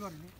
flores. ¿eh?